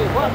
şey var.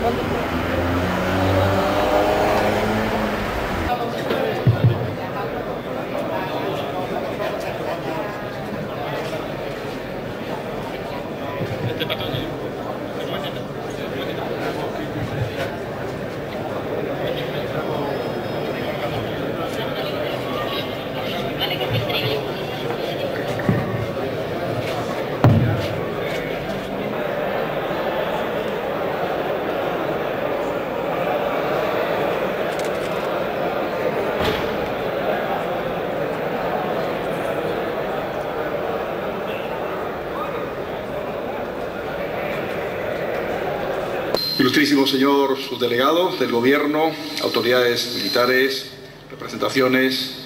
Ilustrísimo señor subdelegado del Gobierno, autoridades militares, representaciones,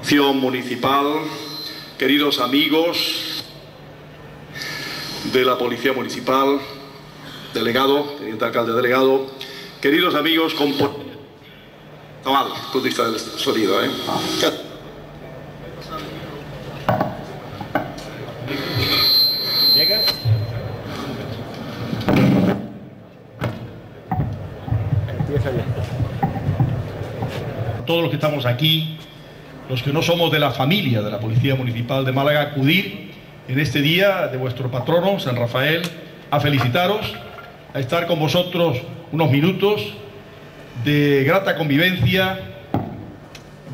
acción municipal, queridos amigos de la Policía Municipal, delegado, teniente alcalde delegado, queridos amigos, componentes... No mal, punto del sonido, ¿eh? Todos los que estamos aquí, los que no somos de la familia de la Policía Municipal de Málaga, acudir en este día de vuestro patrono, San Rafael, a felicitaros, a estar con vosotros unos minutos de grata convivencia,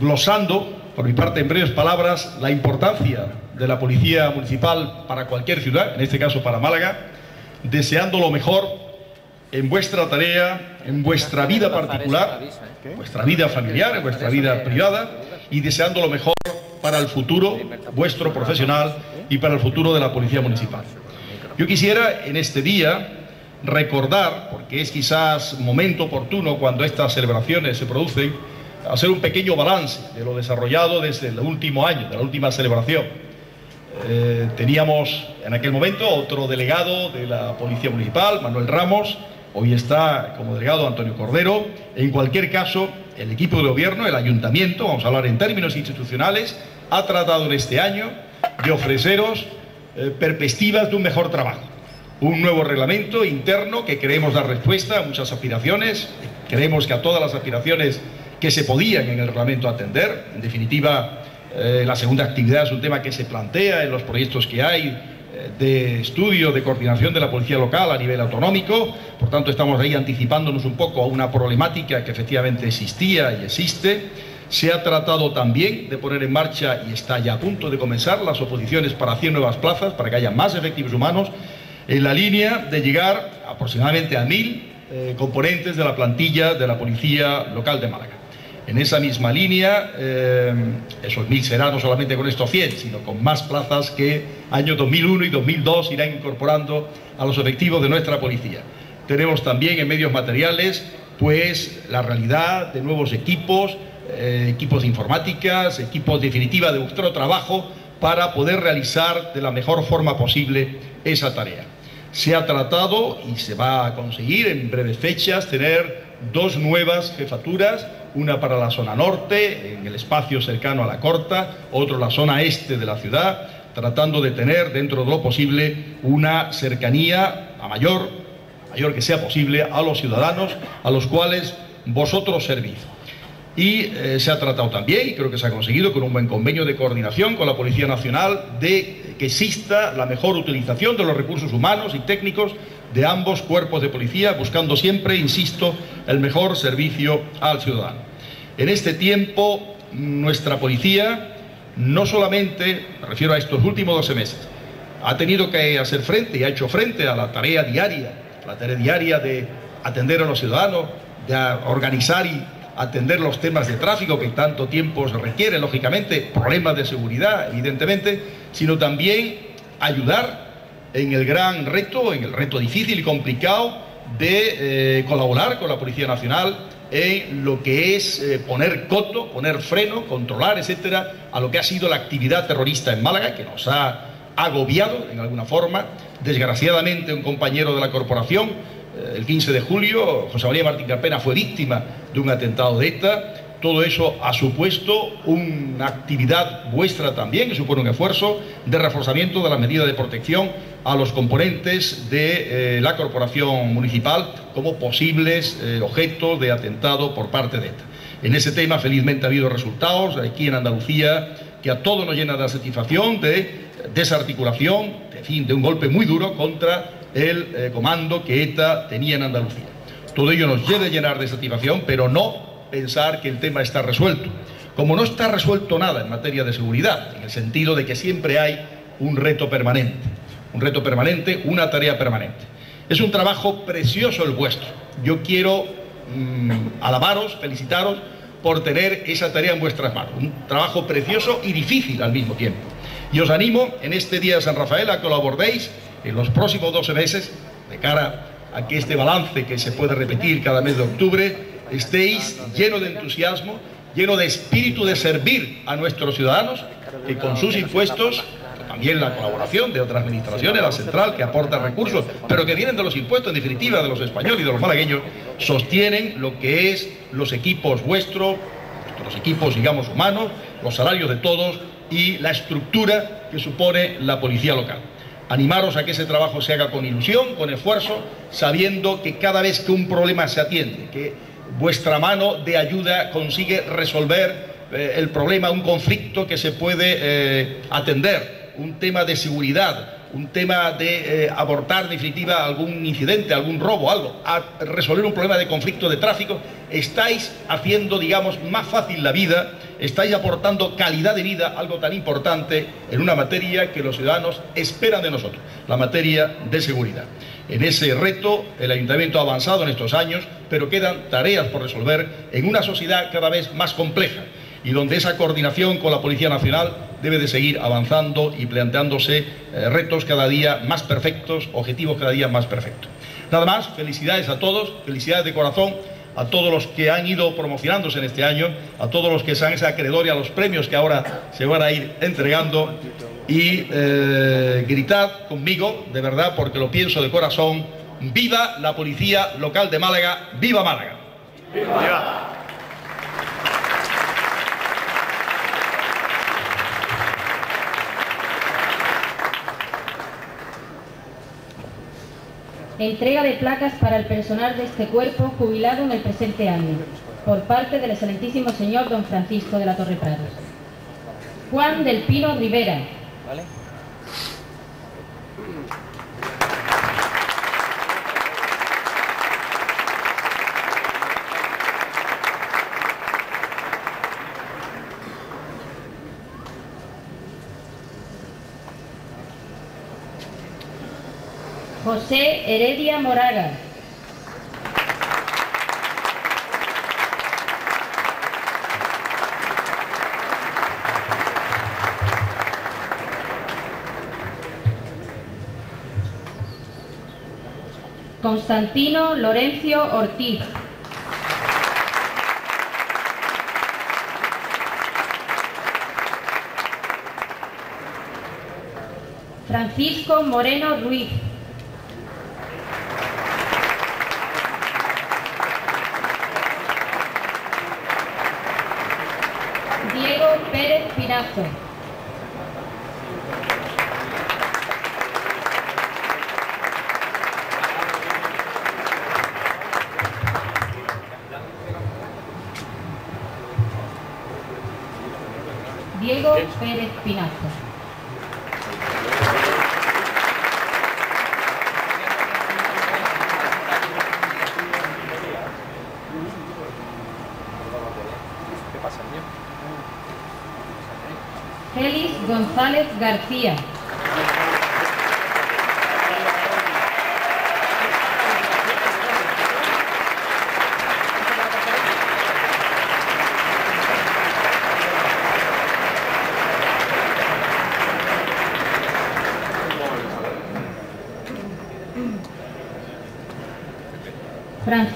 glosando, por mi parte en breves palabras, la importancia de la Policía Municipal para cualquier ciudad, en este caso para Málaga, deseando lo mejor en vuestra tarea, en vuestra vida particular, vuestra vida familiar, en vuestra vida privada y deseando lo mejor para el futuro vuestro profesional y para el futuro de la Policía Municipal. Yo quisiera en este día recordar, porque es quizás momento oportuno cuando estas celebraciones se producen, hacer un pequeño balance de lo desarrollado desde el último año, de la última celebración. Eh, teníamos en aquel momento otro delegado de la Policía Municipal, Manuel Ramos, Hoy está como delegado Antonio Cordero. En cualquier caso, el equipo de gobierno, el ayuntamiento, vamos a hablar en términos institucionales, ha tratado en este año de ofreceros eh, perspectivas de un mejor trabajo. Un nuevo reglamento interno que queremos dar respuesta a muchas aspiraciones. Creemos que a todas las aspiraciones que se podían en el reglamento atender. En definitiva, eh, la segunda actividad es un tema que se plantea en los proyectos que hay de estudio, de coordinación de la policía local a nivel autonómico. Por tanto, estamos ahí anticipándonos un poco a una problemática que efectivamente existía y existe. Se ha tratado también de poner en marcha, y está ya a punto de comenzar, las oposiciones para 100 nuevas plazas, para que haya más efectivos humanos, en la línea de llegar aproximadamente a mil eh, componentes de la plantilla de la Policía Local de Málaga. En esa misma línea, eh, esos mil serán no solamente con estos 100, sino con más plazas que años 2001 y 2002 irán incorporando a los efectivos de nuestra policía. Tenemos también en medios materiales, pues, la realidad de nuevos equipos, eh, equipos de informáticas, equipos definitiva de vuestro trabajo para poder realizar de la mejor forma posible esa tarea. Se ha tratado y se va a conseguir en breves fechas tener dos nuevas jefaturas una para la zona norte, en el espacio cercano a la Corta, otro la zona este de la ciudad, tratando de tener dentro de lo posible una cercanía a mayor, mayor que sea posible, a los ciudadanos a los cuales vosotros servís. Y eh, se ha tratado también, y creo que se ha conseguido con un buen convenio de coordinación con la Policía Nacional, de que exista la mejor utilización de los recursos humanos y técnicos de ambos cuerpos de policía, buscando siempre, insisto, el mejor servicio al ciudadano. En este tiempo, nuestra policía no solamente, me refiero a estos últimos 12 meses, ha tenido que hacer frente y ha hecho frente a la tarea diaria, la tarea diaria de atender a los ciudadanos, de organizar y atender los temas de tráfico que tanto tiempo se requiere, lógicamente, problemas de seguridad, evidentemente, sino también ayudar en el gran reto, en el reto difícil y complicado de eh, colaborar con la Policía Nacional en lo que es eh, poner coto, poner freno, controlar, etcétera, a lo que ha sido la actividad terrorista en Málaga, que nos ha agobiado en alguna forma. Desgraciadamente, un compañero de la corporación, eh, el 15 de julio, José María Martín Carpena, fue víctima de un atentado de ETA. Todo eso ha supuesto una actividad vuestra también, que supone un esfuerzo de reforzamiento de las medidas de protección a los componentes de eh, la corporación municipal como posibles eh, objetos de atentado por parte de ETA. En ese tema, felizmente, ha habido resultados aquí en Andalucía que a todos nos llena de satisfacción, de desarticulación, de, de un golpe muy duro contra el eh, comando que ETA tenía en Andalucía. Todo ello nos debe llenar de satisfacción, pero no pensar que el tema está resuelto. Como no está resuelto nada en materia de seguridad, en el sentido de que siempre hay un reto permanente, un reto permanente, una tarea permanente. Es un trabajo precioso el vuestro. Yo quiero mm, alabaros, felicitaros por tener esa tarea en vuestras manos. Un trabajo precioso y difícil al mismo tiempo. Y os animo en este día de San Rafael a que lo abordéis en los próximos 12 meses, de cara a que este balance que se puede repetir cada mes de octubre estéis lleno de entusiasmo, lleno de espíritu de servir a nuestros ciudadanos, que con sus impuestos, también la colaboración de otras administraciones, la central, que aporta recursos, pero que vienen de los impuestos, en definitiva, de los españoles y de los malagueños, sostienen lo que es los equipos vuestros, los equipos, digamos, humanos, los salarios de todos y la estructura que supone la policía local. Animaros a que ese trabajo se haga con ilusión, con esfuerzo, sabiendo que cada vez que un problema se atiende, que vuestra mano de ayuda consigue resolver eh, el problema, un conflicto que se puede eh, atender, un tema de seguridad, un tema de eh, abortar en definitiva algún incidente, algún robo, algo, a resolver un problema de conflicto de tráfico, estáis haciendo, digamos, más fácil la vida, estáis aportando calidad de vida, algo tan importante en una materia que los ciudadanos esperan de nosotros, la materia de seguridad. En ese reto el ayuntamiento ha avanzado en estos años, pero quedan tareas por resolver en una sociedad cada vez más compleja y donde esa coordinación con la Policía Nacional debe de seguir avanzando y planteándose eh, retos cada día más perfectos, objetivos cada día más perfectos. Nada más, felicidades a todos, felicidades de corazón a todos los que han ido promocionándose en este año, a todos los que sean ese acreedor y a los premios que ahora se van a ir entregando y eh, gritad conmigo, de verdad, porque lo pienso de corazón, viva la policía local de Málaga, viva Málaga. ¡Viva! Entrega de placas para el personal de este cuerpo jubilado en el presente año, por parte del excelentísimo señor don Francisco de la Torre Prado. Juan del Pino Rivera, ¿Vale? José Heredia Moraga. Constantino Lorenzo Ortiz. Francisco Moreno Ruiz. Diego Pérez Pirazo. Pérez Pinazo. Félix González García.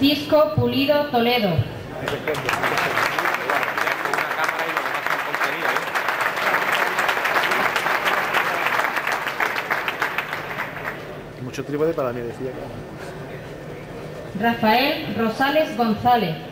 Francisco Pulido Toledo. Mucho trípode para mí, decía Rafael Rosales González.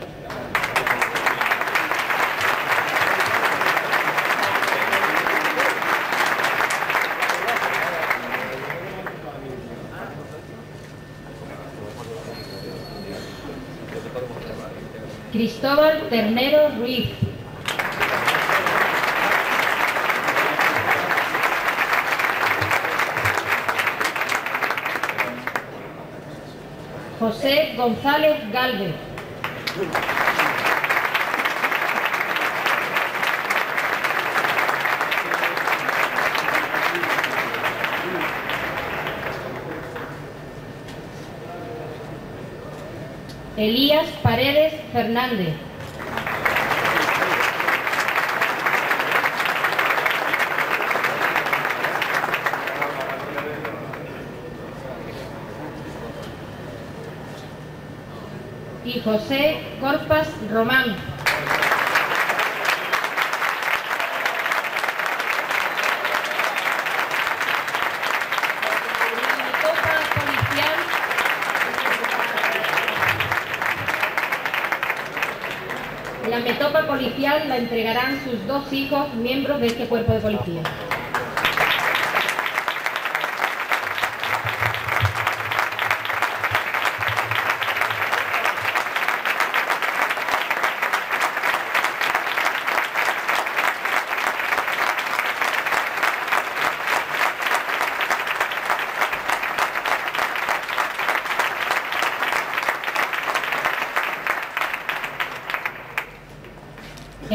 Cristóbal Ternero Ruiz. José González Galvez. Elías Paredes Fernández. Y José Corpas Román. La entregarán sus dos hijos, miembros de este cuerpo de policía.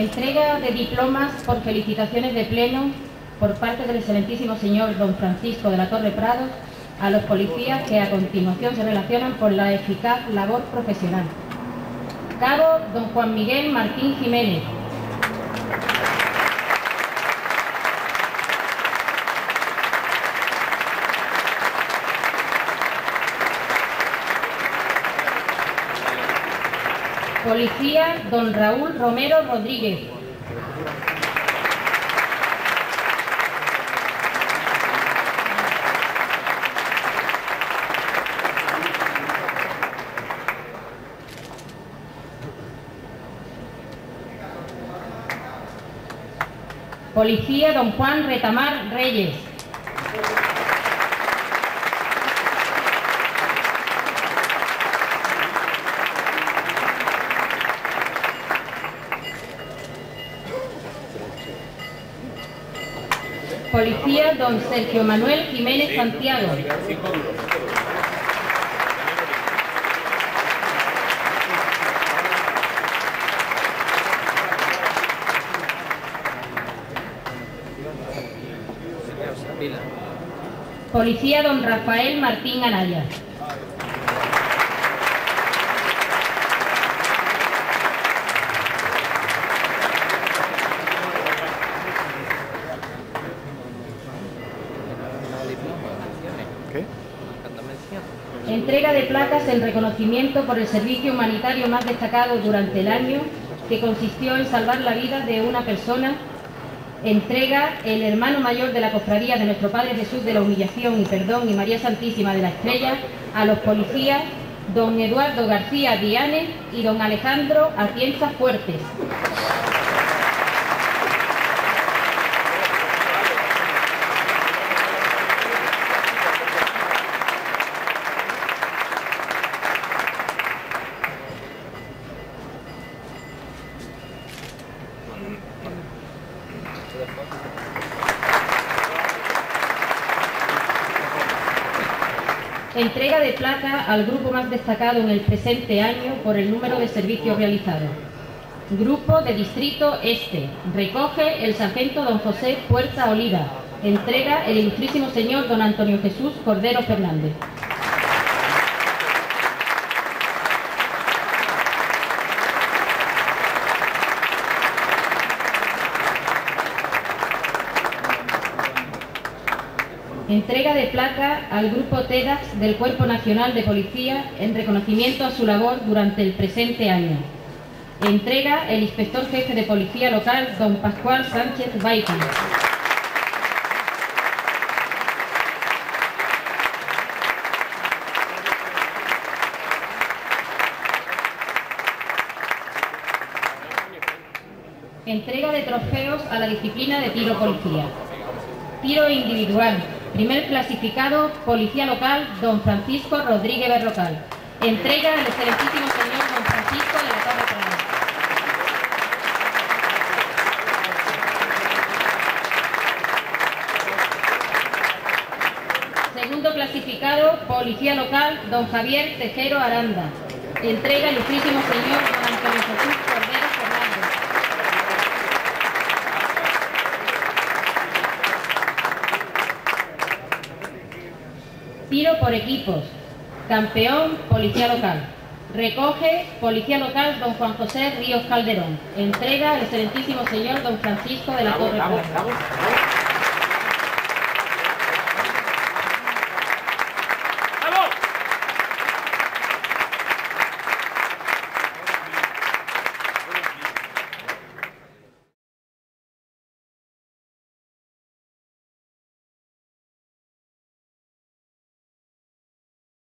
Entrega de diplomas por felicitaciones de pleno por parte del excelentísimo señor don Francisco de la Torre Prado a los policías que a continuación se relacionan con la eficaz labor profesional. Cabo don Juan Miguel Martín Jiménez. Policía don Raúl Romero Rodríguez. Policía don Juan Retamar Reyes. Policía don Sergio Manuel Jiménez Santiago. Policía don Rafael Martín Anaya. Entrega de placas en reconocimiento por el servicio humanitario más destacado durante el año, que consistió en salvar la vida de una persona. Entrega el hermano mayor de la cofradía de nuestro Padre Jesús de la Humillación y Perdón y María Santísima de la Estrella a los policías don Eduardo García Diane y don Alejandro Atienza Fuertes. Entrega de placa al grupo más destacado en el presente año por el número de servicios realizados. Grupo de Distrito Este. Recoge el sargento don José Puerta Oliva. Entrega el ilustrísimo señor don Antonio Jesús Cordero Fernández. Entrega de placa al Grupo TEDAX del Cuerpo Nacional de Policía en reconocimiento a su labor durante el presente año. Entrega el Inspector Jefe de Policía Local, don Pascual Sánchez Baitin. Entrega de trofeos a la disciplina de tiro policía. Tiro individual. Primer clasificado, Policía Local, don Francisco Rodríguez Berrocal. Entrega al excelentísimo señor don Francisco de la Torre Segundo clasificado, Policía Local, don Javier Tejero Aranda. Entrega al ilustrísimo señor don Antonio Jesús por equipos. Campeón, Policía Local. Recoge Policía Local don Juan José Ríos Calderón. Entrega el excelentísimo señor don Francisco de la Torre Plaza.